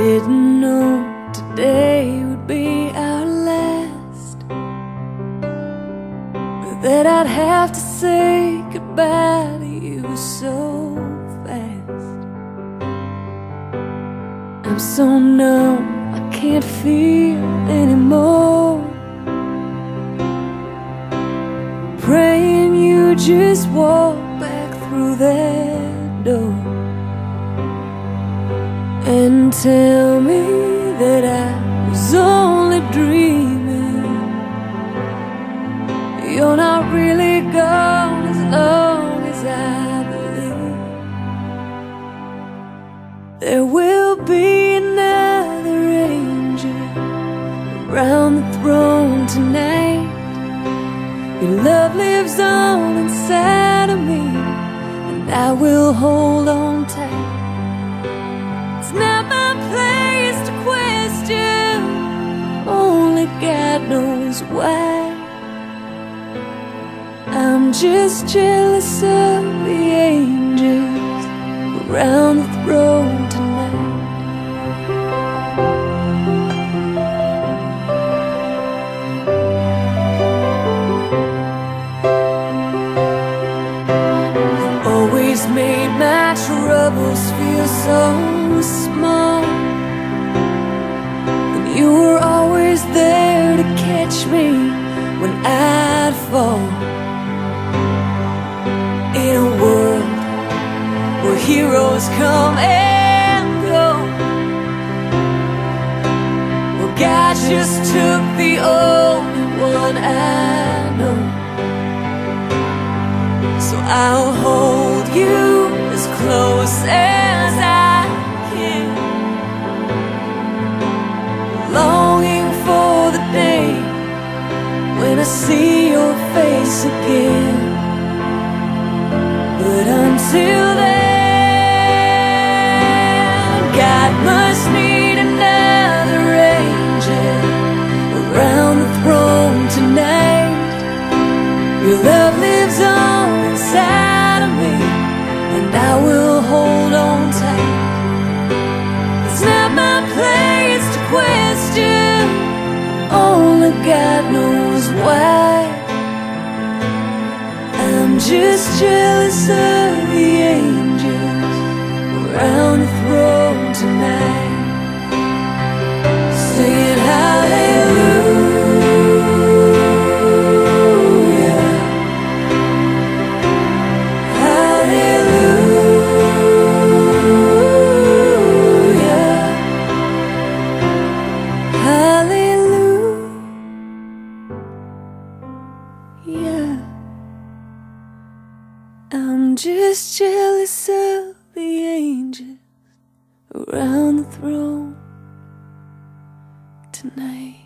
didn't know today would be our last. Or that I'd have to say goodbye to you so fast. I'm so numb, I can't feel anymore. Praying you just walk back through that door and tell me that I was only dreaming. You're not really gone as long as I believe. There will be another angel around the throne tonight. Your love lives on inside of me, and I will hold on tight. Knows why. I'm just jealous of the angels around the throne tonight. Always made my troubles feel so small. Catch me when I'd fall. In a world where heroes come and go, well, God just took the only one I know. So I'll hold you I see your face again But until then God must need another angel Around the throne tonight Your love lives on inside of me, and I will hold on tight. It's not my place to question, only God knows why. I'm just jealous of the angels around the throne tonight. just jealous of the angels around the throne tonight.